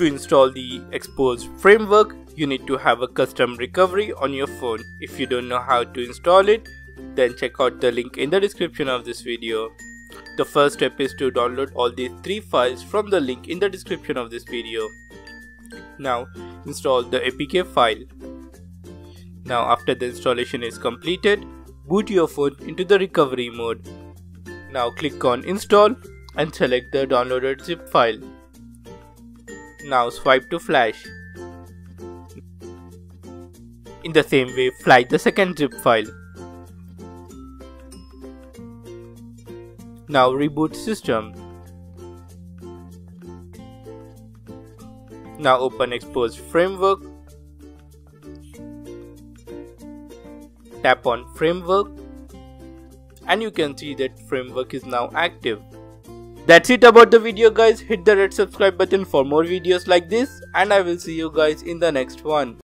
To install the Xposed framework, you need to have a custom recovery on your phone. If you don't know how to install it, then check out the link in the description of this video. The first step is to download all these three files from the link in the description of this video. Now install the APK file. Now after the installation is completed, boot your phone into the recovery mode. Now click on install and select the downloaded zip file. Now swipe to flash. In the same way, flash the second zip file. Now reboot system. Now open Xposed framework. Tap on framework and you can see that framework is now active. That's it about the video guys. Hit the red subscribe button for more videos like this and I will see you guys in the next one.